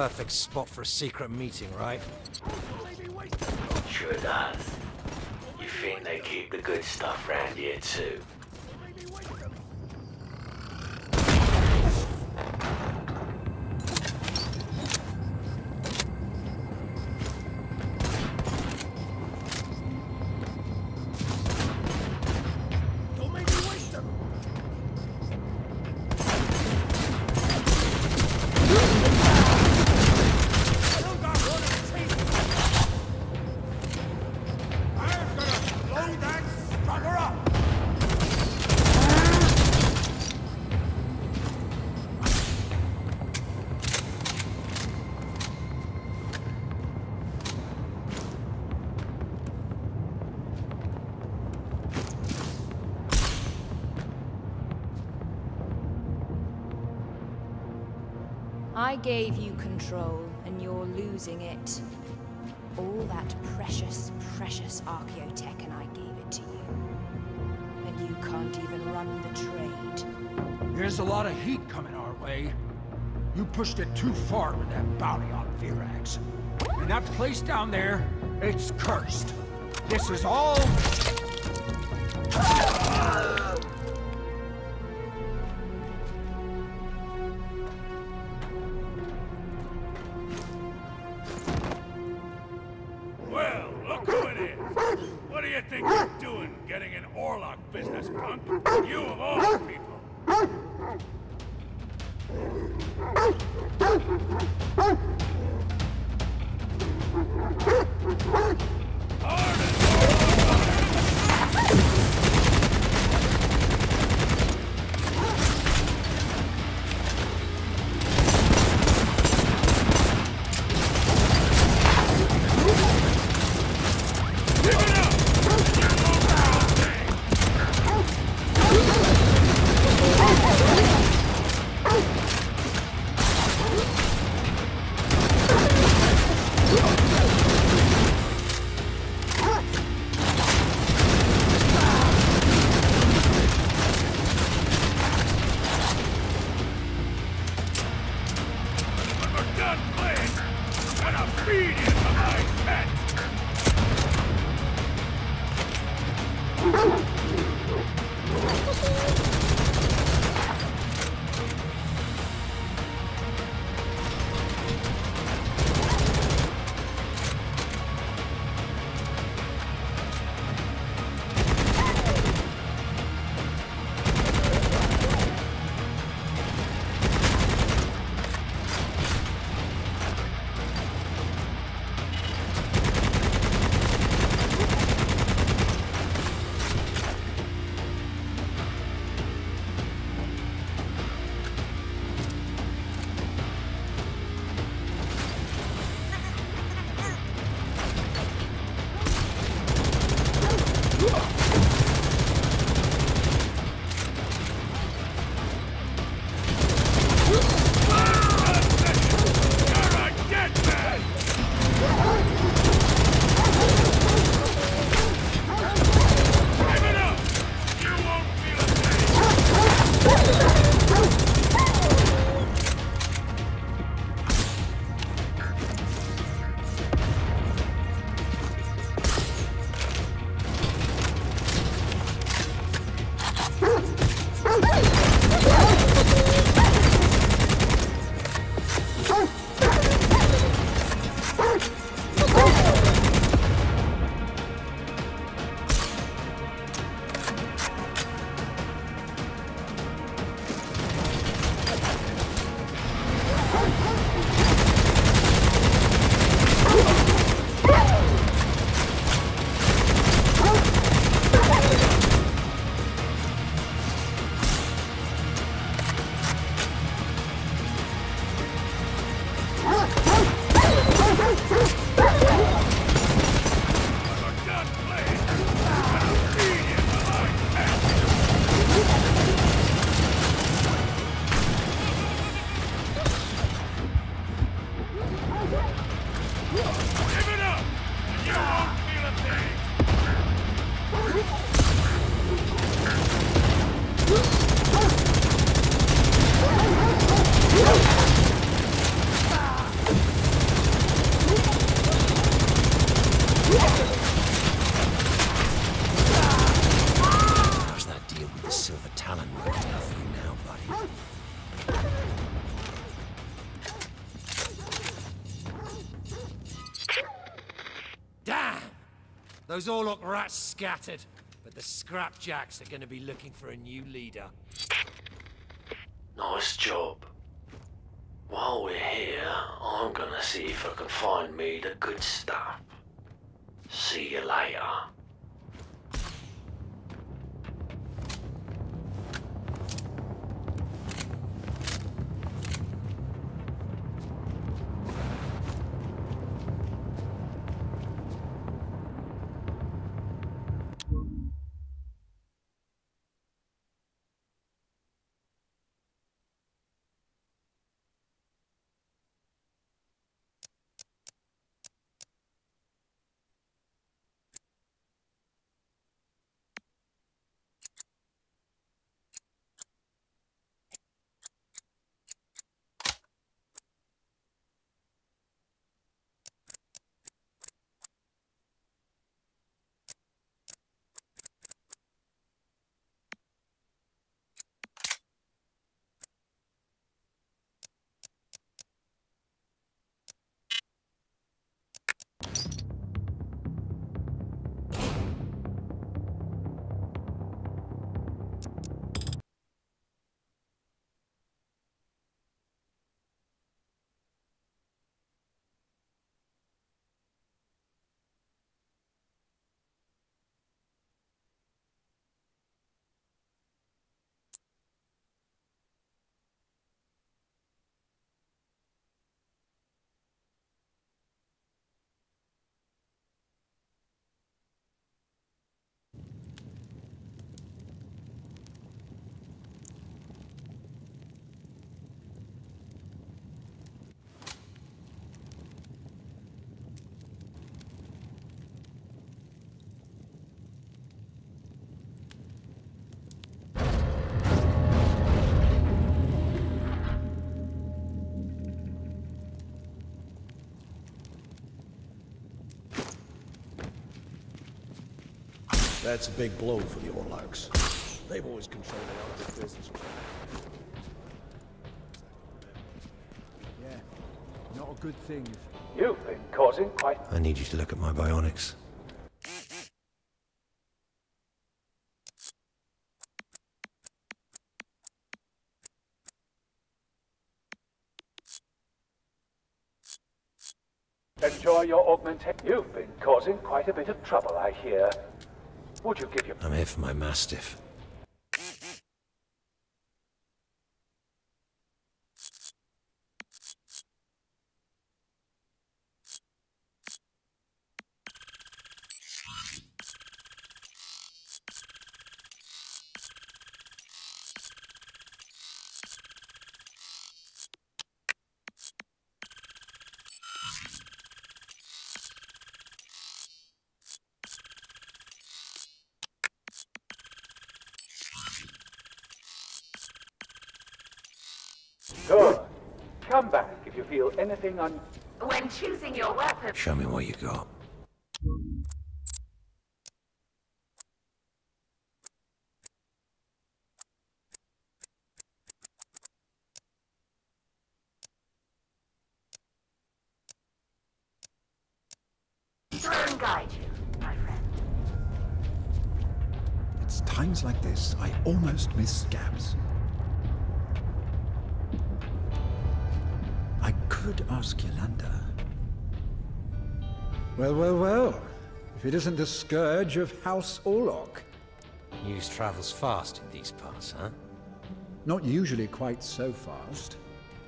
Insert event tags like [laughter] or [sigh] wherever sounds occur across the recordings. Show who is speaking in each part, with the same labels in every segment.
Speaker 1: perfect spot for a secret meeting, right?
Speaker 2: Sure does. You think they keep the good stuff round here too?
Speaker 3: You control, and you're losing it. All that precious, precious archaeotech, and I gave it to you. And you can't even run the trade.
Speaker 4: There's a lot of heat coming our way. You pushed it too far with that bounty on Virax. And that place down there, it's cursed. This is all...
Speaker 5: Nothing.
Speaker 1: Those Orlok rats scattered, but the Scrapjacks are gonna be looking for a new leader.
Speaker 6: Nice job. While we're here, I'm gonna see if I can find me the good stuff. See you later.
Speaker 7: That's a big blow for the Orloks. They've always controlled a lot of the business.
Speaker 8: Yeah, not a good thing
Speaker 6: You've been causing quite
Speaker 1: I need you to look at my bionics.
Speaker 6: Enjoy your augmentation. You've been causing quite a bit of trouble, I hear. Would you give your...
Speaker 1: I'm here for my Mastiff.
Speaker 6: Good. Come back if you feel anything un...
Speaker 9: When choosing your weapon,
Speaker 1: Show me what you got.
Speaker 8: It isn't the scourge of House Orlok.
Speaker 1: News travels fast in these parts, huh?
Speaker 8: Not usually quite so fast.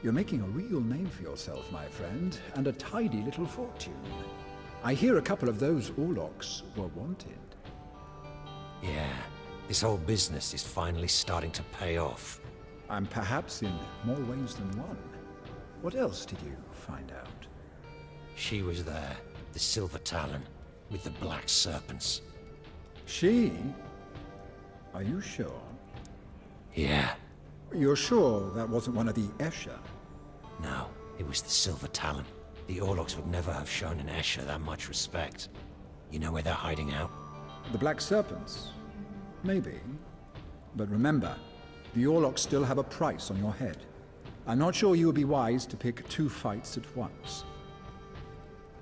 Speaker 8: You're making a real name for yourself, my friend, and a tidy little fortune. I hear a couple of those Orloks were wanted.
Speaker 1: Yeah, this whole business is finally starting to pay off.
Speaker 8: And perhaps in more ways than one. What else did you find out?
Speaker 1: She was there, the Silver Talon, with the Black Serpents.
Speaker 8: She? Are you sure?
Speaker 1: Yeah,
Speaker 8: You're sure that wasn't one of the Escher?
Speaker 1: no, it was the Silver Talon. The Orloks would never have shown an Escher that much respect. You know where they're hiding out?
Speaker 8: The Black Serpents? Maybe. But remember, the Orloks still have a price on your head. I'm not sure you would be wise to pick two fights at once.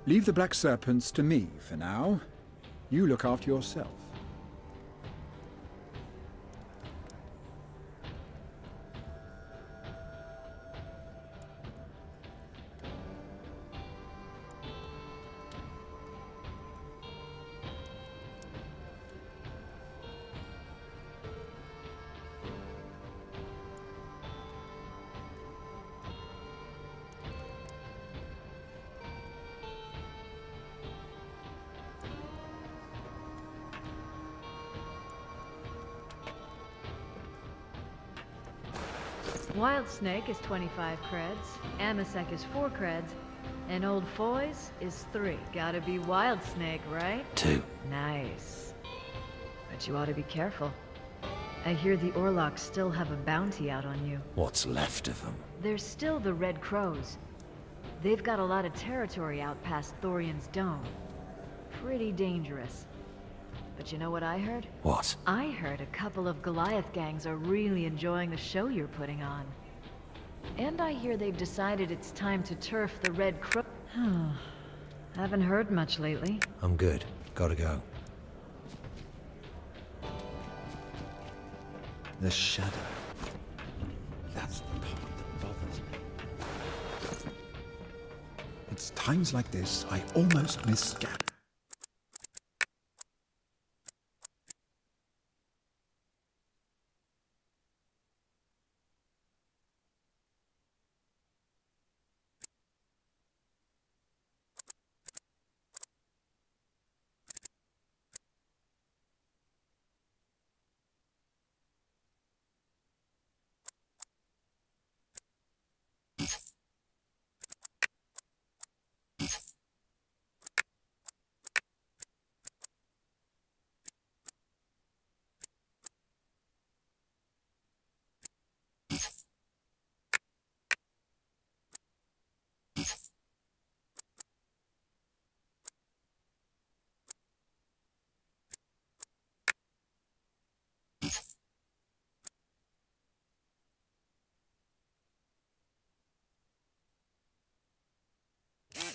Speaker 8: Leave the Black Serpents to me for now.
Speaker 10: You look after yourself.
Speaker 11: Wild Snake is 25 creds, Amasec is 4 creds, and Old Foys is 3. Gotta be Wild Snake, right?
Speaker 1: Two.
Speaker 11: Nice. But you ought to be careful. I hear the Orloks still have a bounty out on you.
Speaker 1: What's left of them?
Speaker 11: There's still the Red Crows. They've got a lot of territory out past Thorian's Dome. Pretty dangerous. But you know what I heard?
Speaker 1: What?
Speaker 11: I heard a couple of Goliath gangs are really enjoying the show you're putting on. And I hear they've decided it's time to turf the Red Crow. [sighs] Haven't heard much lately.
Speaker 1: I'm good. Gotta go.
Speaker 12: The shadow. That's the part that bothers me. It's times like this I almost miss Scab.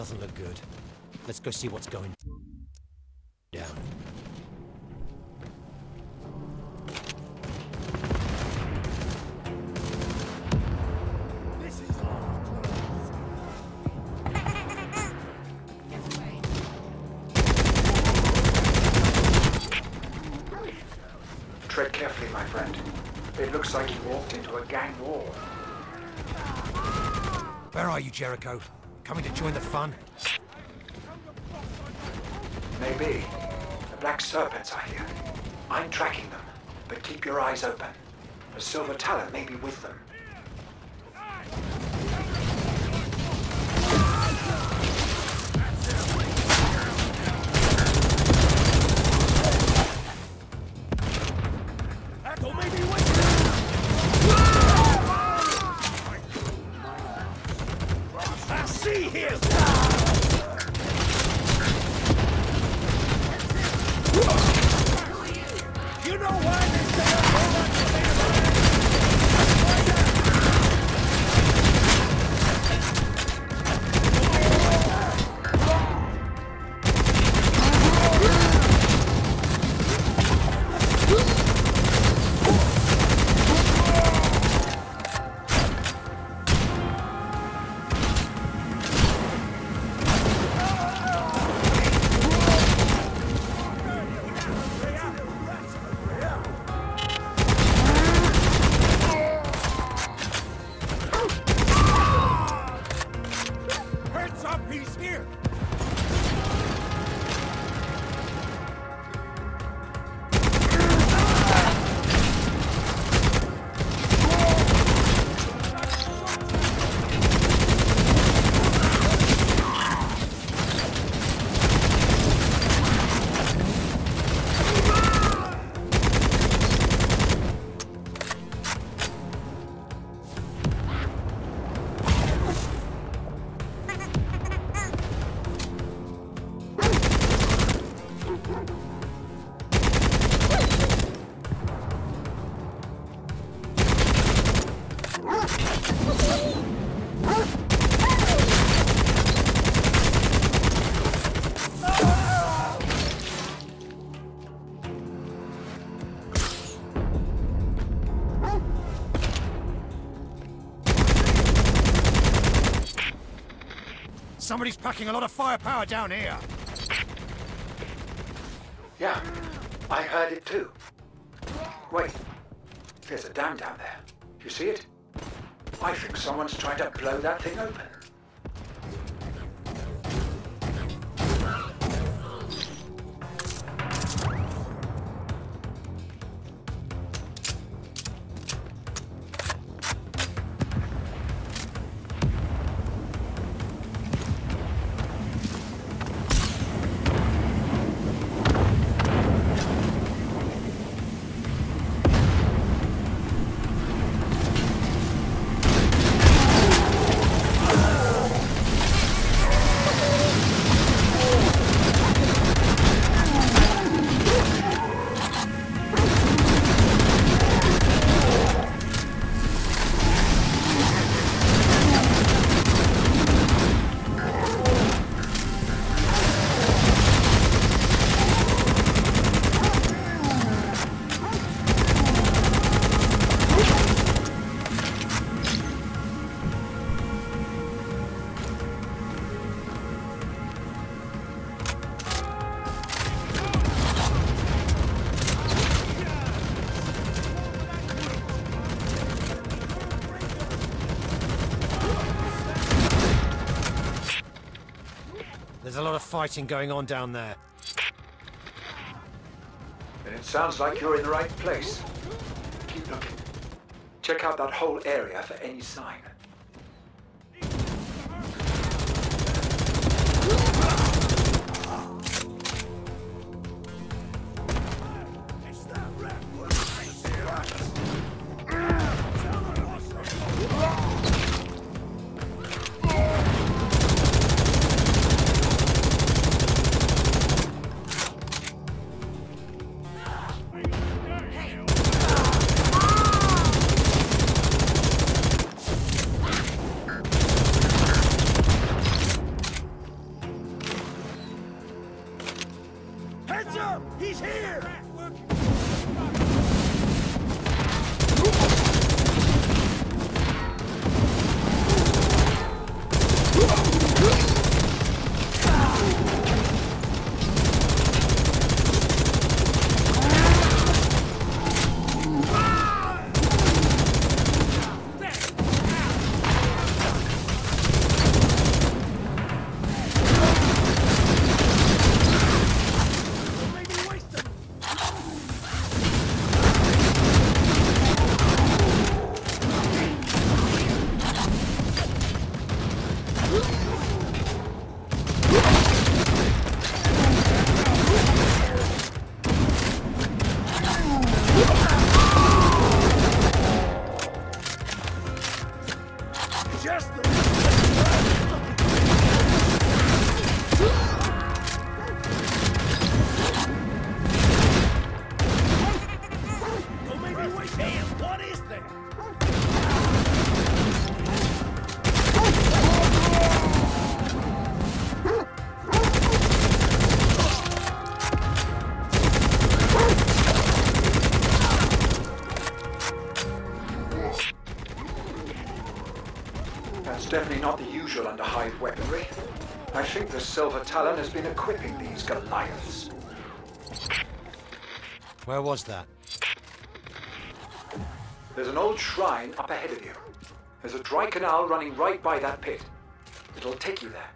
Speaker 1: doesn't look good. Let's go see what's going down.
Speaker 2: This is all close.
Speaker 8: Tread carefully, my friend. It looks like you walked into a gang war.
Speaker 1: Where are you, Jericho? Coming to join the fun?
Speaker 8: Maybe. The Black Serpents are here. I'm tracking them, but keep your eyes open. The Silver Talon may be with them.
Speaker 1: Somebody's packing a lot of firepower down here.
Speaker 8: Yeah, I heard it too. Wait, there's a dam down there. You see it? I think someone's trying to blow that thing open.
Speaker 1: Fighting going on down there.
Speaker 8: And it sounds like you're in the right place. Keep looking. Check out that whole area for any sign. Silver Talon has been equipping these Goliaths.
Speaker 1: Where was that?
Speaker 8: There's an old shrine up ahead of you. There's a dry canal running right by that pit. It'll take you there.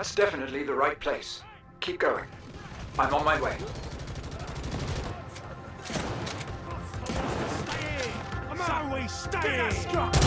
Speaker 8: That's definitely the right place. Keep going. I'm on my way.
Speaker 2: So we stay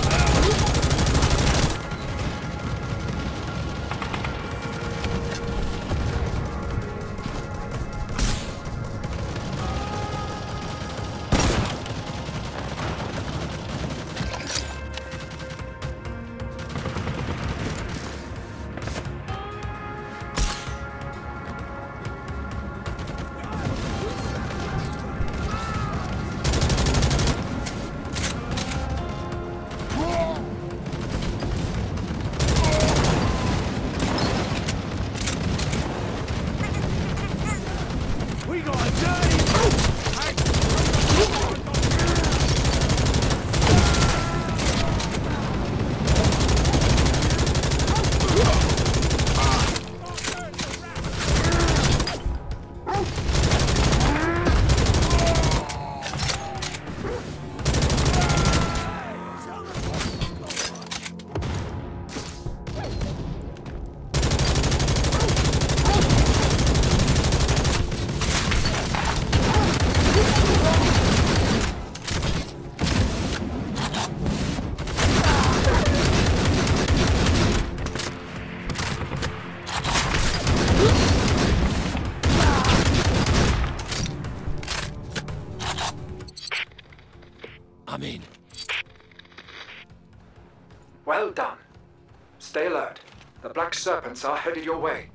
Speaker 8: Serpents are headed your way.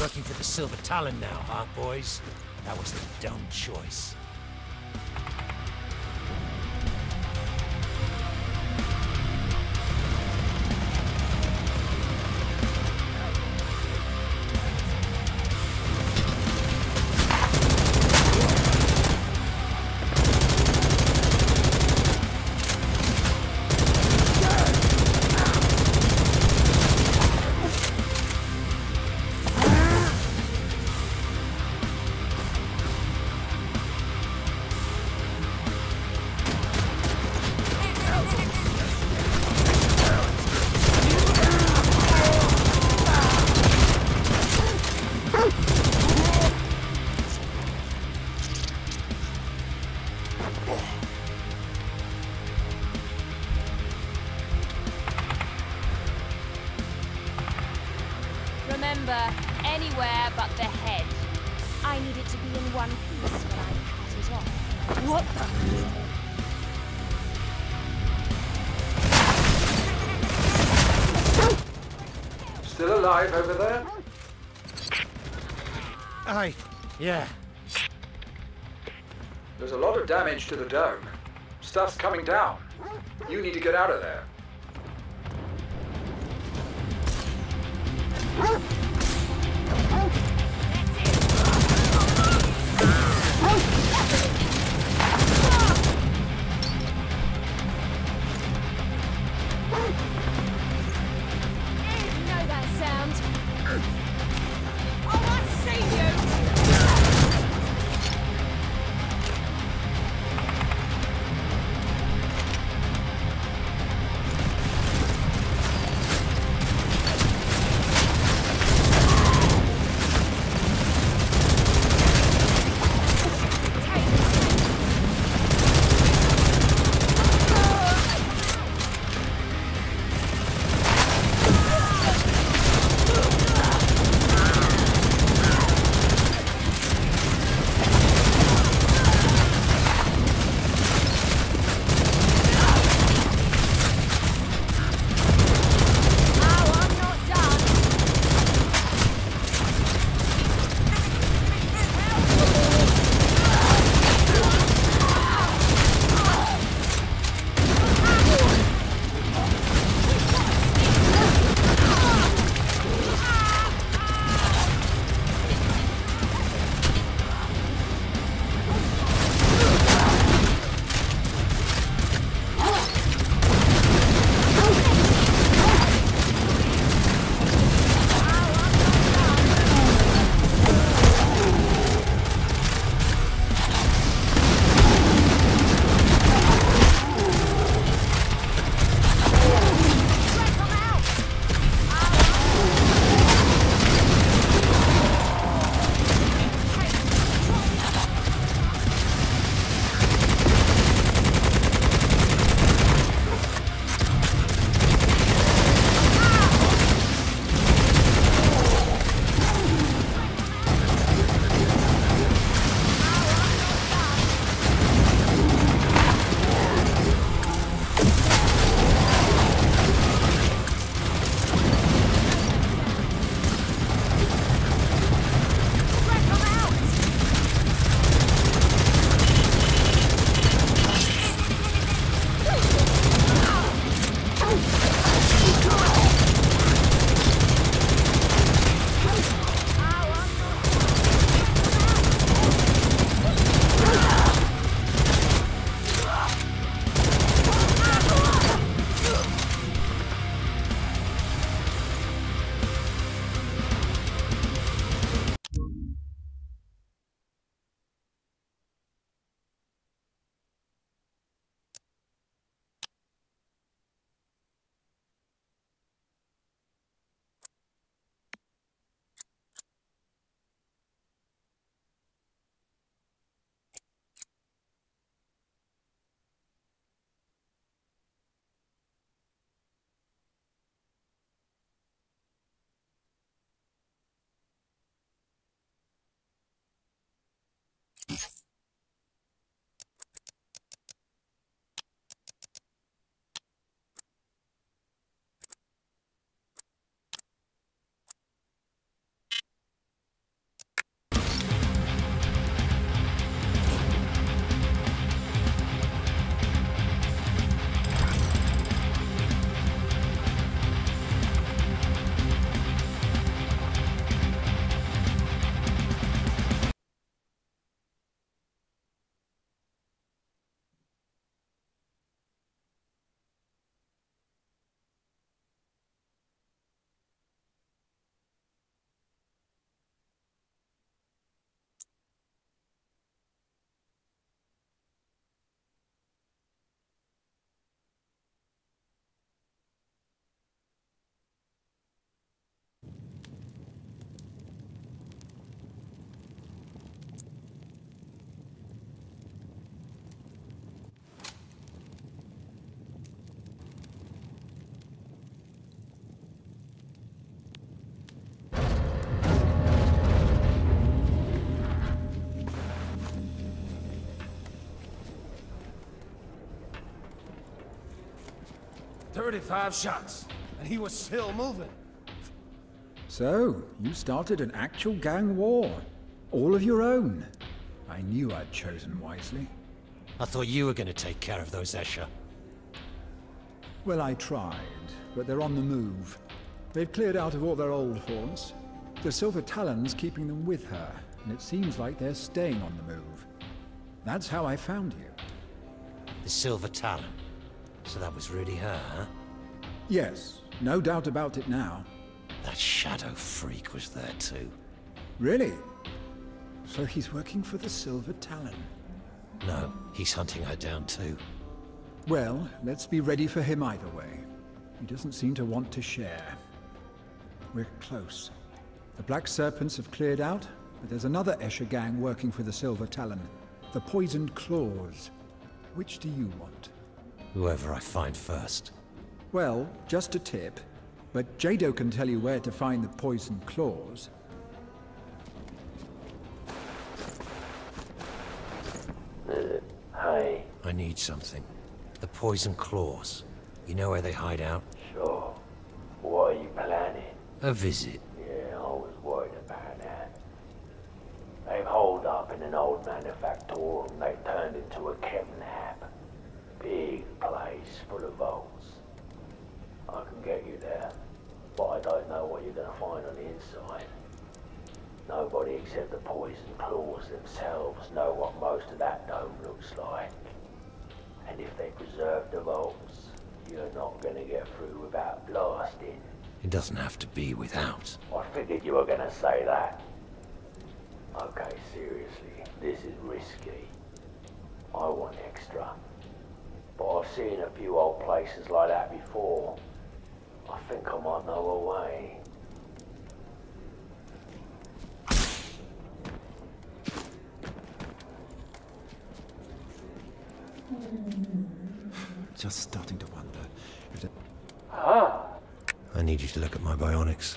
Speaker 3: Working for the Silver Talon now, huh, boys? That was the dumb choice.
Speaker 8: Alive over there?
Speaker 3: Aye, yeah.
Speaker 8: There's a lot of damage to the dome. Stuff's coming down. You need to get out of there.
Speaker 13: 35 shots, and he was still moving.
Speaker 8: So, you started an actual gang war. All of your own. I knew I'd chosen wisely.
Speaker 1: I thought you were going to take care of those Escher.
Speaker 8: Well, I tried, but they're on the move. They've cleared out of all their old haunts. The Silver Talon's keeping them with her, and it seems like they're staying on the move. That's how I found you.
Speaker 1: The Silver Talon. So that was really her, huh?
Speaker 8: Yes, no doubt about it now.
Speaker 1: That shadow freak was there too.
Speaker 8: Really? So he's working for the Silver Talon.
Speaker 1: No, he's hunting her down too.
Speaker 8: Well, let's be ready for him either way. He doesn't seem to want to share. We're close. The Black Serpents have cleared out, but there's another Escher gang working for the Silver Talon. The Poisoned Claws. Which do you want?
Speaker 1: Whoever I find first.
Speaker 8: Well, just a tip. But Jado can tell you where to find the poison Claws.
Speaker 6: Hey,
Speaker 1: I need something. The Poison Claws. You know where they hide out?
Speaker 6: sure. What are you planning?
Speaker 1: A visit.
Speaker 6: Yeah, I was worried about that. They've holed up in an old manufactorum they turned into a chem lab. Big place full of vaults. I can get you there, but I don't know what you're gonna find on the inside. Nobody except the poison claws themselves know what most of that dome looks like. And if they preserve the vaults, you're not gonna get through without blasting.
Speaker 1: It doesn't have to be without.
Speaker 6: I figured you were gonna say that. Okay, seriously, this is risky. I want extra. But I've seen a few old places like that before. I think I might know a way.
Speaker 14: Just starting to wonder if the...
Speaker 1: I need you to look at my bionics.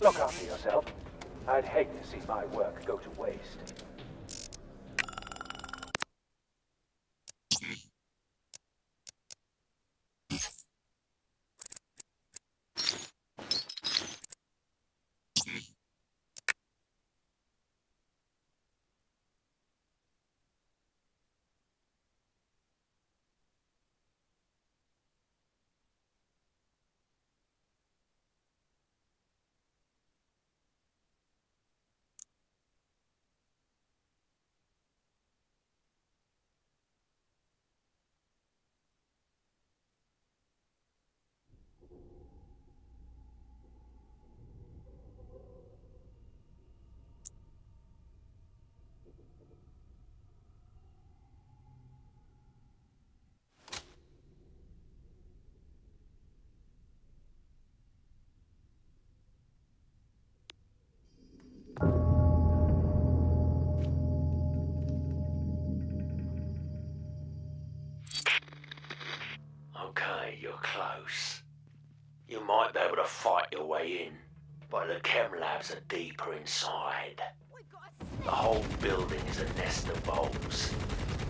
Speaker 6: Look after yourself. I'd hate to see my work go to waste. Okay, you're close. You might be able to fight your way in, but the chem labs are deeper inside. The whole building is a nest of vaults.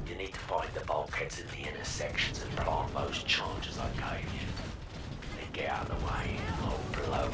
Speaker 6: You need to find the bulkheads in the intersections and plant those charges I gave you. Then get out of the way I'll blow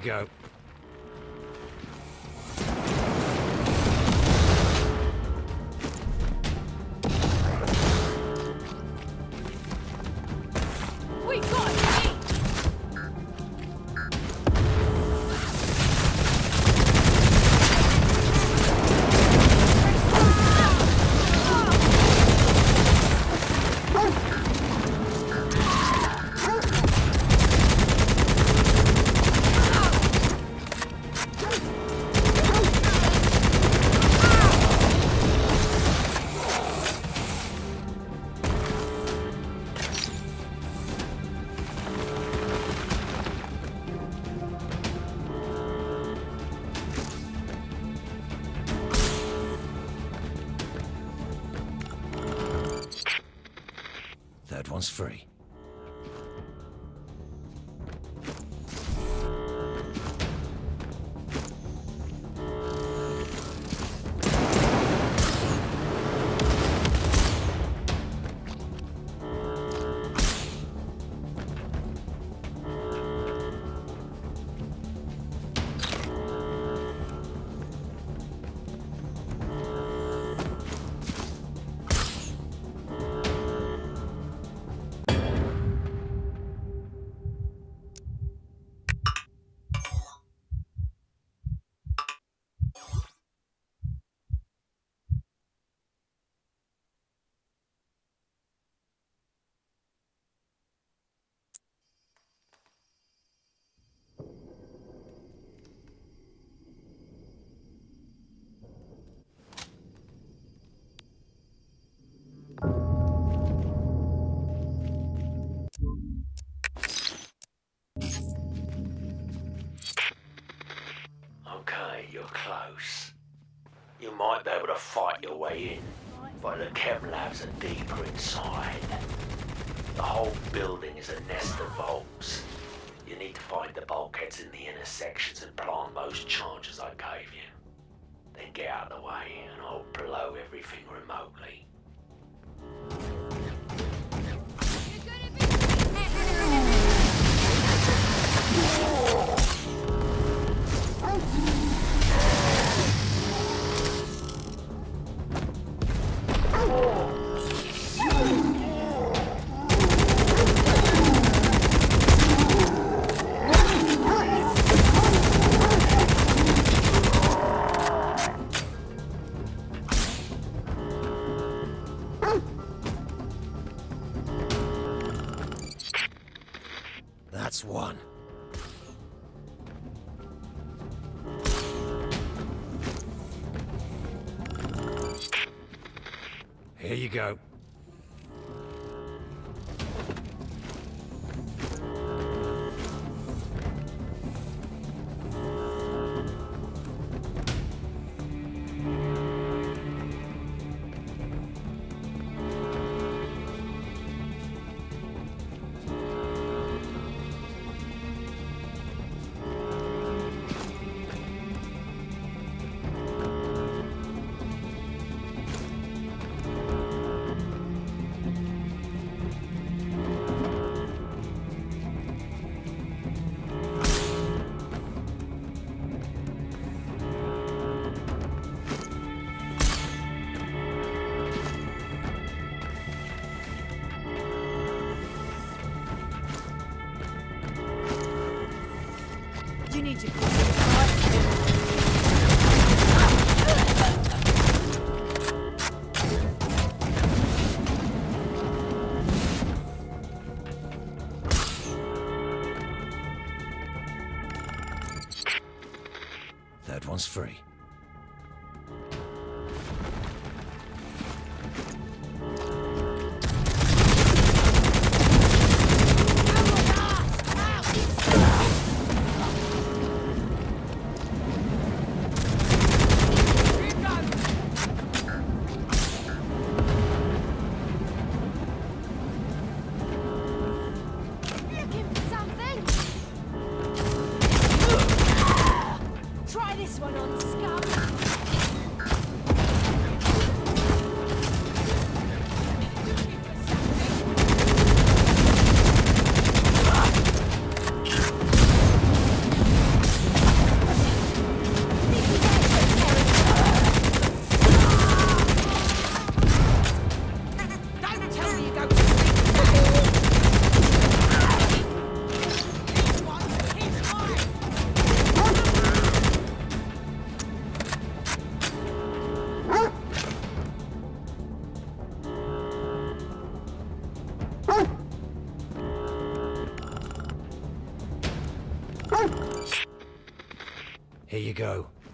Speaker 1: you go.
Speaker 6: You're close. You might be able to fight your way in, but the chem labs are deeper inside. The whole building is a nest of vaults. You need to find the bulkheads in the intersections and plant those charges I gave you. Then get out of the way and I'll blow everything remotely.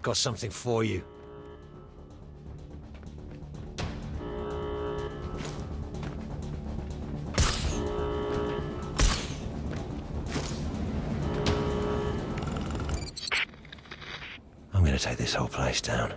Speaker 3: got something for you. I'm gonna take this whole place down.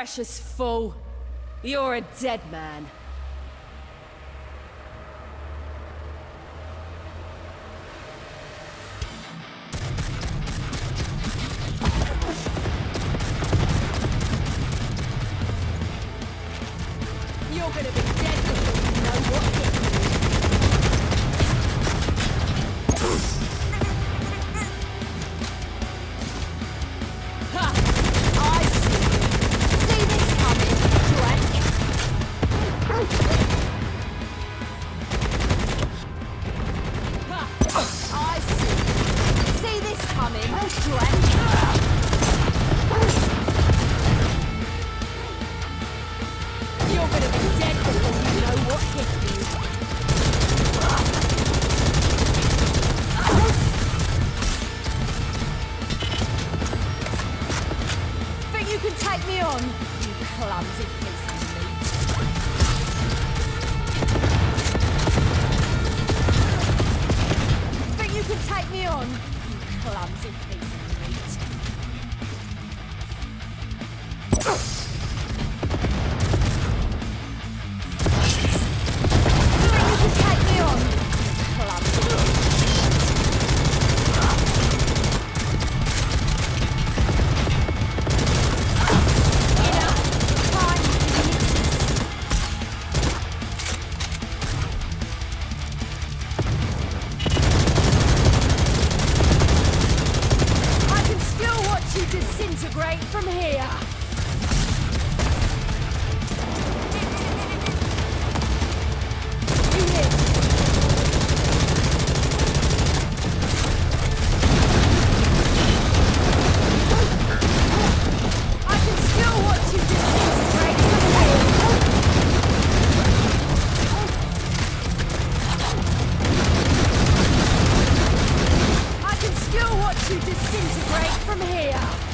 Speaker 15: precious foe. You're a dead man.
Speaker 3: You're gonna be dead before you know what you disintegrate from here.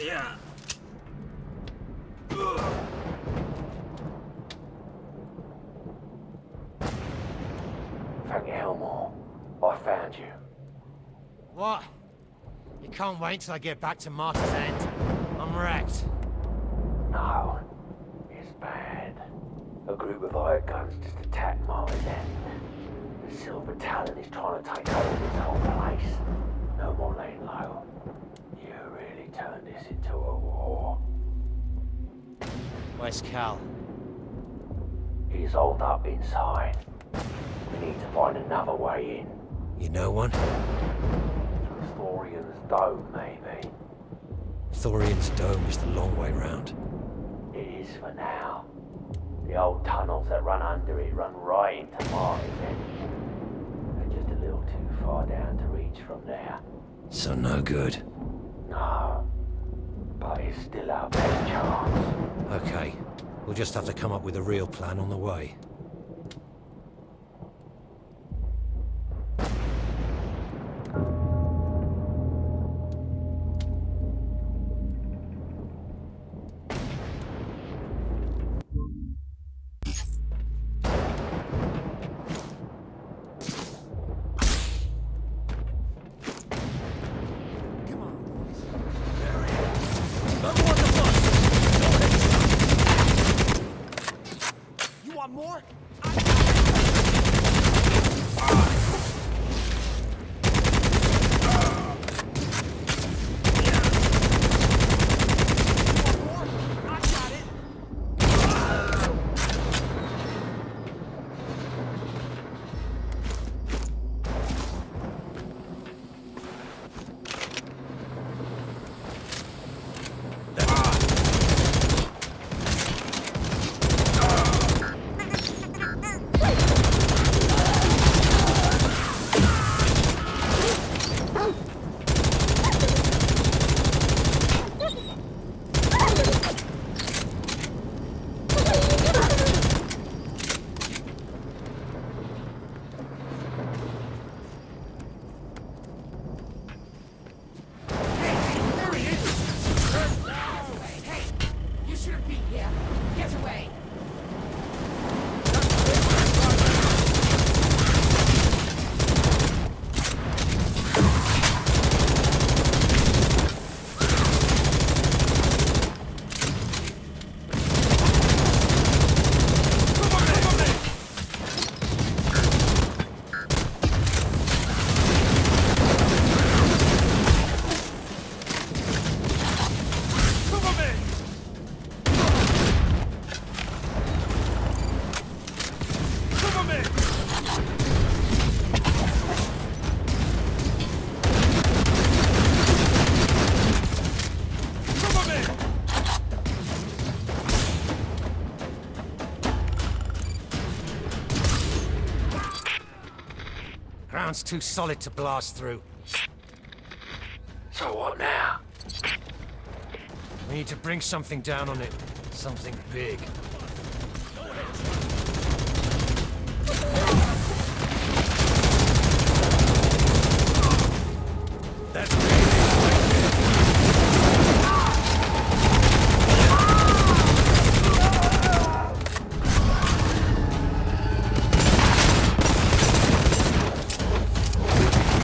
Speaker 13: Yeah.
Speaker 6: Frank Elmore, I found you.
Speaker 1: What? You can't wait till I get back to Martyr's End. I'm wrecked.
Speaker 6: No, it's bad. A group of hired guns just attacked Martyr's End. The Silver Talon is trying to take over this whole place. No more laying low. You really this into a war.
Speaker 1: Where's Cal?
Speaker 6: He's holed up inside. We need to find another way in.
Speaker 1: You know one?
Speaker 6: Through Thorian's Dome, maybe.
Speaker 1: Thorian's Dome is the long way round.
Speaker 6: It is for now. The old tunnels that run under it run right into Martyr's End. They're just a little too far down to reach from there.
Speaker 1: So no good.
Speaker 6: No. But it's still our best chance.
Speaker 1: Okay. We'll just have to come up with a real plan on the way. Too solid to blast through.
Speaker 6: So what now?
Speaker 1: We need to bring something down on it. Something big.